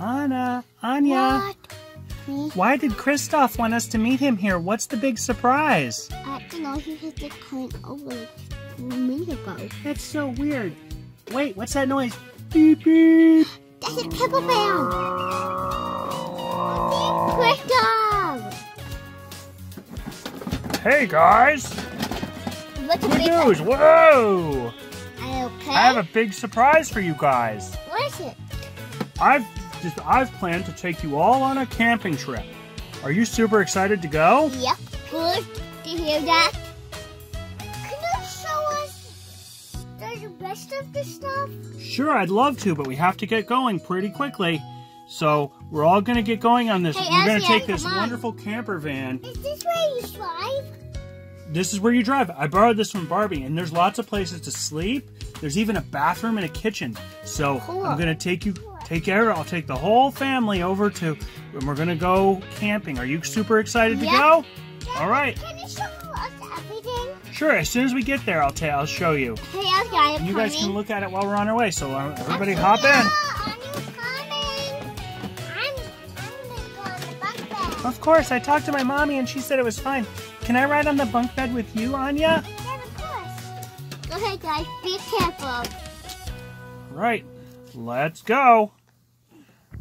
Anna, Annia. What? Me? Why did Kristoff want us to meet him here? What's the big surprise? I don't know. He had to come over like a minute ago. That's so weird. Wait, what's that noise? Beep beep. That's a pepper bell. Kristoff! Hey guys, What's a good big news. Whoa! Are you okay? I have a big surprise for you guys. What is it? I've just I've planned to take you all on a camping trip. Are you super excited to go? Yep. Good to hear that. Can you show us the rest of the stuff? Sure, I'd love to, but we have to get going pretty quickly. So we're all gonna get going on this. Hey, we're gonna take this on. wonderful camper van. Is this where you drive? This is where you drive. I borrowed this from Barbie, and there's lots of places to sleep. There's even a bathroom and a kitchen. So Cool. I'm gonna take you, take care. I'll take the whole family over to, and we're gonna go camping. Are you super excited to Yeah. go? All right. Can you show us everything? Sure. As soon as we get there, I'll tell. I'll show you. Hey, Elsie, are you guys can look at it while we're on our way. So uh, everybody, hop in. yeah, Annia's coming. I'm, I'm gonna go on the bunk bed. Of course. I talked to my mommy, and she said it was fine. Can I ride on the bunk bed with you, Annia? Yeah, of course. Okay, guys, be careful. Right. Let's go.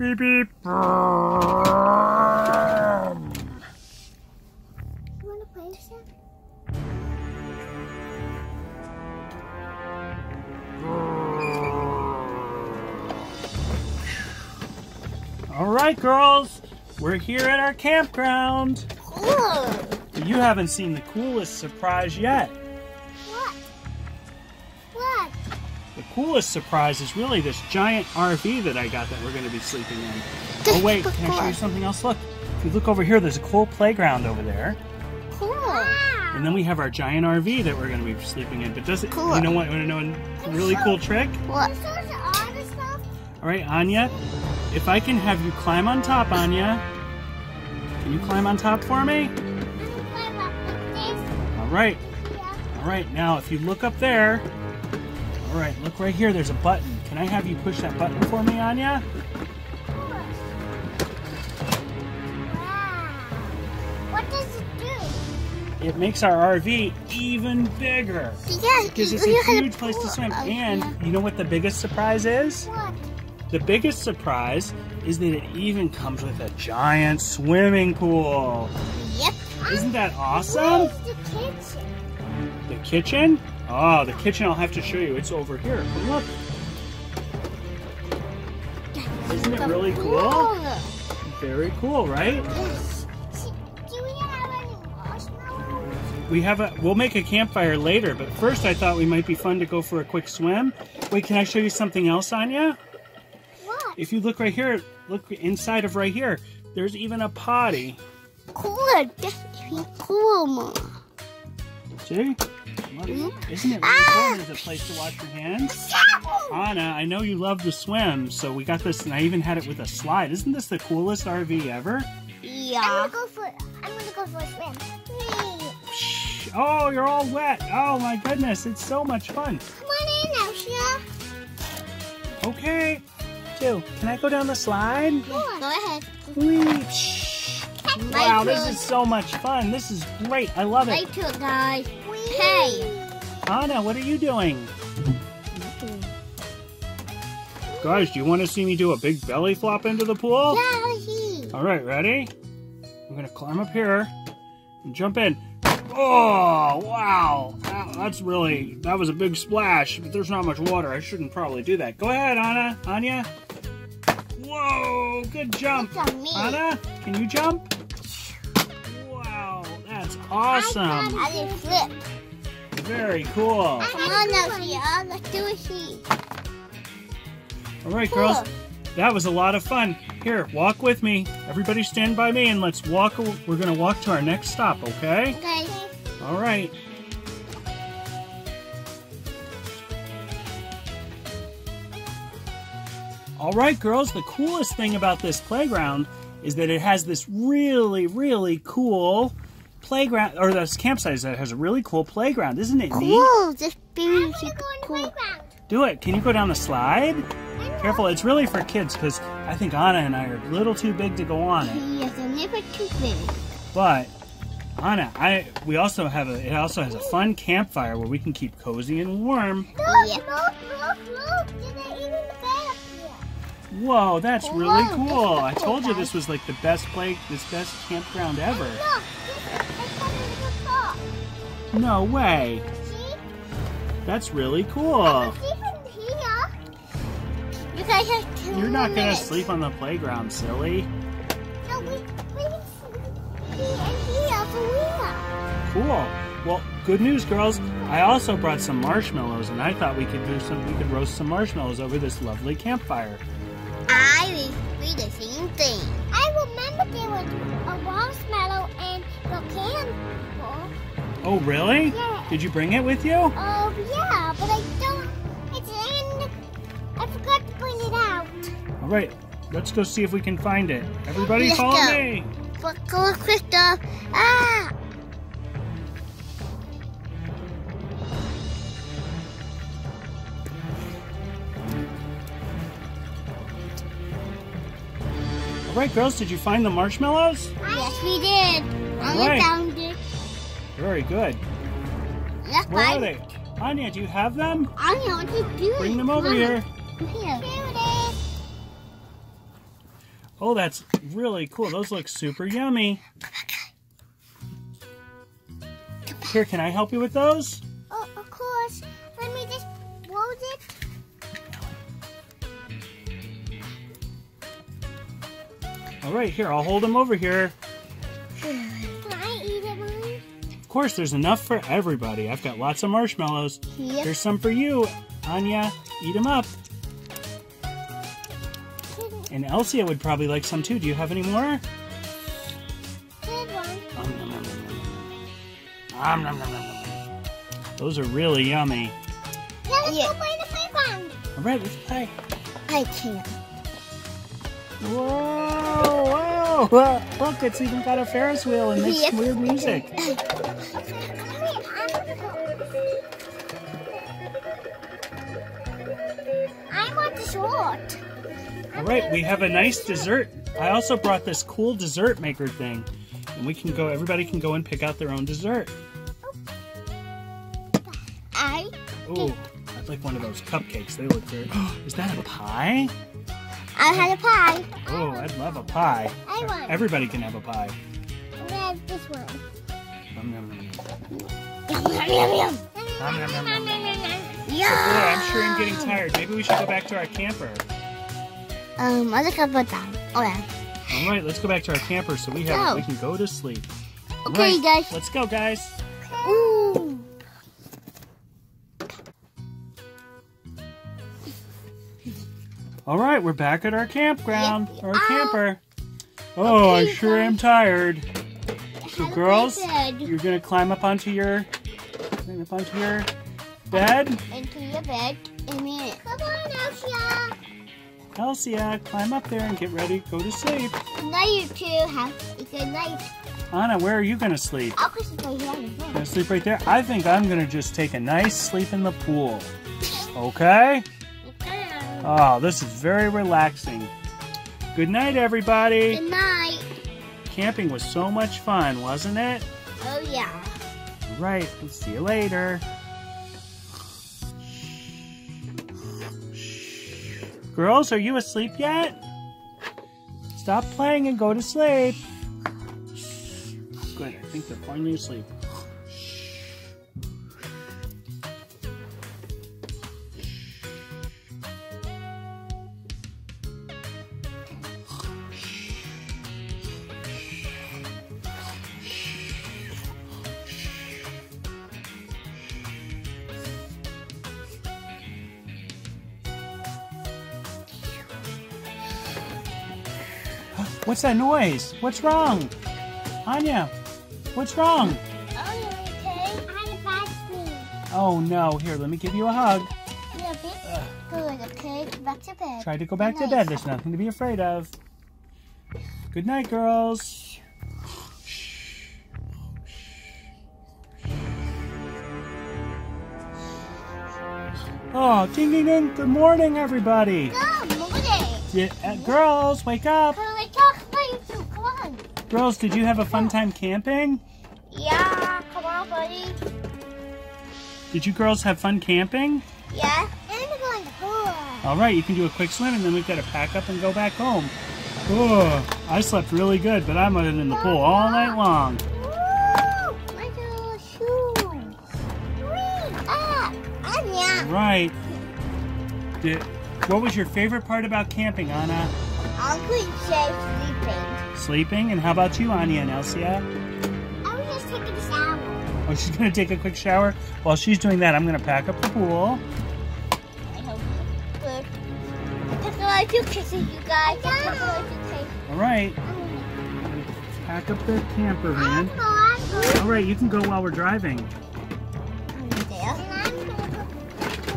Beep beep. You wanna play some? All right, girls. We're here at our campground. Cool. You haven't seen the coolest surprise yet. Coolest surprise is really this giant RV that I got that we're going to be sleeping in. This Oh, wait, can I show you something else? Look, if you look over here, there's a cool playground over there. Cool. And then we have our giant RV that we're going to be sleeping in. But does it, Cool. you know what, want to know a really cool trick? What? Show us all the stuff. All right, Annia, if I can have you climb on top, Annia. Can you climb on top for me? I'm gonna climb up like this. All right. Yeah. All right, now if you look up there, all right, look right here, there's a button. Can I have you push that button for me, Annia? What does it do? It makes our RV even bigger. Yeah, Because it's a huge place to swim. And you know what the biggest surprise is? What? The biggest surprise is that it even comes with a giant swimming pool. Yep. Isn't that awesome? Where's the kitchen? Kitchen? Oh, the kitchen I'll have to show you. It's over here. Look. Isn't it really cool? Very cool, right? We have any marshmallows? We have a we'll make a campfire later, but first I thought we might be fun to go for a quick swim. Wait, can I show you something else, Annia? What? If you look right here, look inside of right here. There's even a potty. Cool. That's cool, Mom. See? Look, Isn't it really cool? There's a place to wash your hands. Anna, I know you love to swim, so we got this, and I even had it with a slide. Isn't this the coolest RV ever? Yeah. I'm gonna go for. I'm gonna go for a swim. Hey, Shh. Oh, you're all wet. Oh my goodness, it's so much fun. Come on in, Elsia. Okay. Two. Can I go down the slide? Go ahead. Whee. Wow, this is so much fun. This is great. I love it. To it, guys. Hey. Anna, what are you doing? Guys, do you want to see me do a big belly flop into the pool? Daddy. All right, ready? I'm gonna climb up here and jump in. Oh, wow. That's really, that was a big splash, but there's not much water. I shouldn't probably do that. Go ahead, Anna. Annia. Whoa, good jump. Anna, can you jump? Awesome. I did flip. Very cool. Come on, Elsia. Let's do a sheet. All right, girls. That was a lot of fun. Here, walk with me. Everybody stand by me and let's walk. We're going to walk to our next stop, okay? Okay. All right. All right, girls, the coolest thing about this playground is that it has this really, really cool playground, or this campsite that has a really cool playground. Isn't it neat? Cool. This baby is cool. Do it. Can you go down the slide? I'm Careful, it's really for kids because I think Anna and I are a little too big to go on it. He is a never too big. But Anna, I we also have a it also has a fun campfire where we can keep cozy and warm. Look, look, look, look. They're eating the bed. Whoa, that's really cool. I told you this was like the best play this best campground ever. No way. See? That's really cool. Even here. You guys have two You're not gonna sleep on the playground, silly. No, we, we can sleep here here for real. Cool. Well, good news, girls. I also brought some marshmallows, and I thought we could do some. We could roast some marshmallows over this lovely campfire. I will do the same thing. I remember there was a marshmallow and the can. Oh, really? Yeah. Did you bring it with you? Oh, yeah, but I don't. It's in. I forgot to bring it out. All right. Let's go see if we can find it. Everybody, Let's follow go. me. But go quicker. Ah! All right, girls. Did you find the marshmallows? Yes, we did. I Right. Very good. Let's Where are they? Annia, do you have them? I know what to do. Bring them over on. here. Here. Here it is. Oh, that's really cool. Those look super yummy. Here, can I help you with those? Oh, of course. Let me just roll it. All right, here, I'll hold them over here. Course, there's enough for everybody. I've got lots of marshmallows. Here. There's some for you, Annia. Eat them up. And Elsia would probably like some too. Do you have any more? Good one. Nom, nom, nom, nom, nom. Om, nom, nom, nom, nom. Those are really yummy. Now let's go play the playground. All right, let's play. I can't. Whoa, whoa, whoa. Look, it's even got a Ferris wheel and makes weird music. I want the short. All right, we have a nice dessert. I also brought this cool dessert maker thing. And we can go, everybody can go and pick out their own dessert. I Ooh, I'd like one of those cupcakes. They look good. Is that a pie? I had a pie. Oh, I'd love a pie. I want. Everybody can have a pie. Have this one. Nom, nom, nom. Yum yum yum yum. Nom, nom, nom, nom, nom. Yum. Yeah, I'm sure I'm getting tired. Maybe we should go back to our camper. Um, other couple of times. Oh yeah. All right, let's go back to our camper so we have Go. we can go to sleep. Okay, right, guys. Let's go, guys. Ooh. All right, we're back at our campground, our Ow. camper. Oh, I Okay, sure am tired. So, Have girls, you're gonna climb up onto your, climb up onto your bed. into your bed in a minute. Come on, Elsia. Elsia, climb up there and get ready. Go to sleep. Good night, you two. Have a good night. Anna, where are you gonna sleep? I'll kiss you right here. Gonna sleep right there? I think I'm gonna just take a nice sleep in the pool. Okay? Oh, this is very relaxing. Good night, everybody. Good night. Camping was so much fun, wasn't it? Oh yeah. All right, we'll see you later. Girls, are you asleep yet? Stop playing and go to sleep. Good, I think they're finally asleep. What's that noise? What's wrong? Annia, what's wrong? Oh, you okay? I had a bad sleep. Oh no, here, let me give you a hug. Bit good, okay? Go back to bed. Try to go back to bed. There's nothing to be afraid of. Good night, girls. Oh, ding ding ding. Good morning, everybody. Good morning. Yeah, uh, girls, wake up. Girls, did you have a fun time camping? Yeah, come on, buddy. Did you girls have fun camping? Yeah. And we're going to pool. All right, you can do a quick swim and then we've got to pack up and go back home. Oh, I slept really good, but I'm in the pool all night long. Woo! My little shoes. Whee! Annia. Right. Did, what was your favorite part about camping, Anna? Uncle safe sleeping. Sleeping? And how about you, Annia and Elsia? I was just taking a shower. Oh, she's going to take a quick shower. While she's doing that, I'm going to pack up the pool. I hope good. Take a lot of kisses, you guys. Take a lot of All right, pack up the camper van. All right, you can go while we're driving.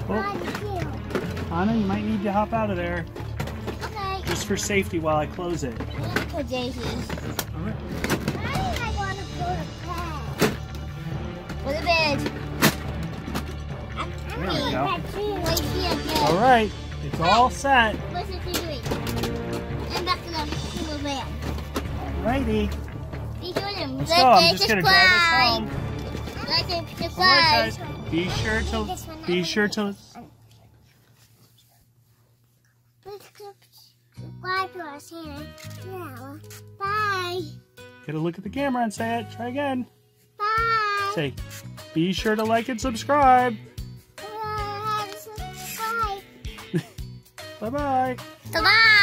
Oh. Anna, you might need to hop out of there Okay. just for safety while I close it. Uncle Daisy. All right. I want to go to bed. Go to bed. There we go. All right, it's all set. What's it doing? And back to the, to the van. Righty. Be sure to Let's go. I'm just to drive us home. subscribe. Like and All right, guys. Be sure to be sure to our channel. Yeah. Bye. get a look at the camera and say it. Try again. Bye. Say, be sure to like and subscribe. Bye. Subscribe. Bye bye. Bye.